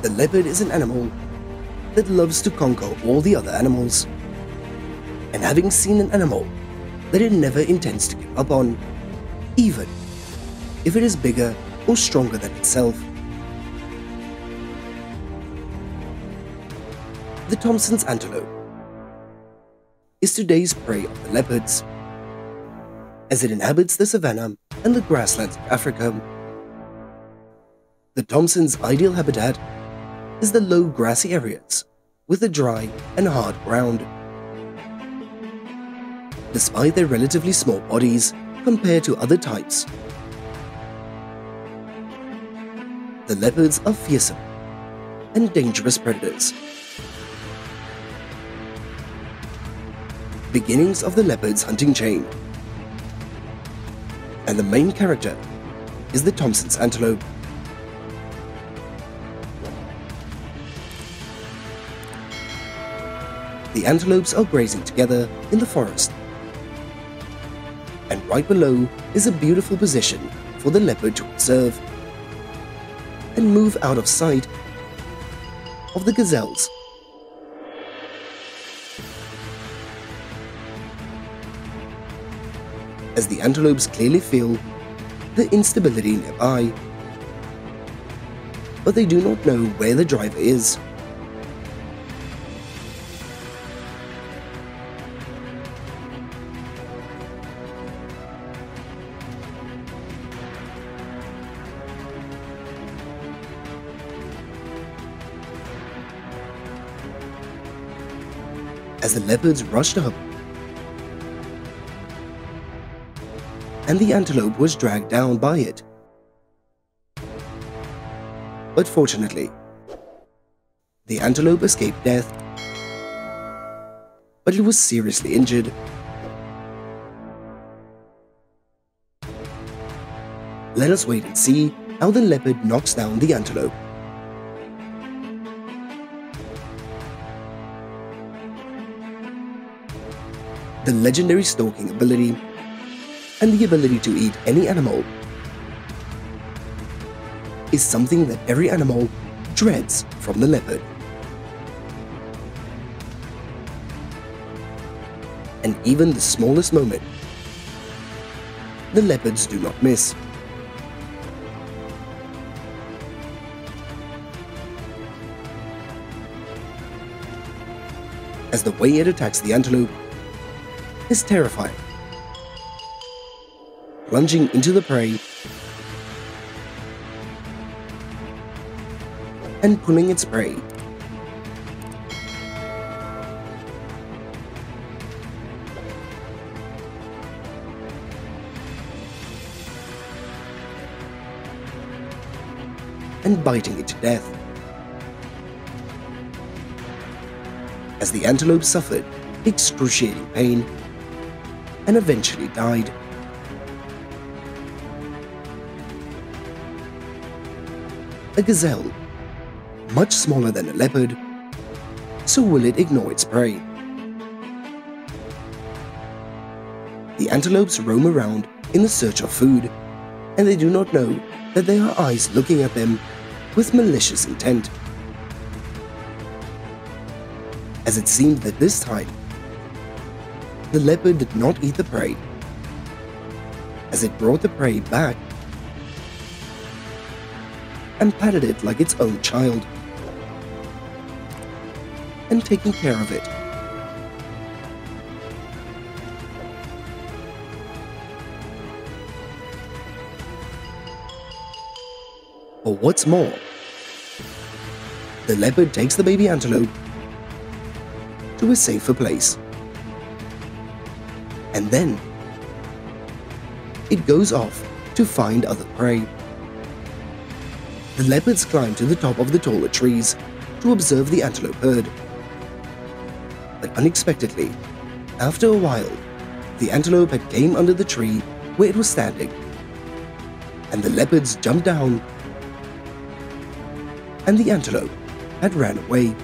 The leopard is an animal that loves to conquer all the other animals. And having seen an animal that it never intends to give up on, even if it is bigger or stronger than itself. The Thomson's antelope is today's prey of the leopards, as it inhabits the savanna and the grasslands of Africa. The Thomson's ideal habitat is the low grassy areas with a dry and hard ground. Despite their relatively small bodies compared to other types, the leopards are fearsome and dangerous predators. Beginnings of the leopard's hunting chain. And the main character is the Thomson's antelope. The antelopes are grazing together in the forest. And right below is a beautiful position for the leopard to observe and move out of sight of the gazelles. As the antelopes clearly feel the instability nearby, but they do not know where the driver is. As the leopards rushed up. And the antelope was dragged down by it. But fortunately, the antelope escaped death, but it was seriously injured. Let us wait and see how the leopard knocks down the antelope. The legendary stalking ability, and the ability to eat any animal is something that every animal dreads from the leopard. And even the smallest moment, the leopards do not miss. As the way it attacks the antelope is terrifying. Lunging into the prey and pulling its prey. and biting it to death. As the antelope suffered excruciating pain and eventually died. A gazelle, much smaller than a leopard, so will it ignore its prey? The antelopes roam around in the search of food, and they do not know that there are eyes looking at them with malicious intent. As it seemed that this time, the leopard did not eat the prey. As it brought the prey back and patted it like its own child and taking care of it. But what's more, the leopard takes the baby antelope to a safer place and then it goes off to find other prey. The leopards climb to the top of the taller trees to observe the antelope herd. But unexpectedly, after a while, the antelope had came under the tree where it was standing, and the leopards jumped down, and the antelope had ran away.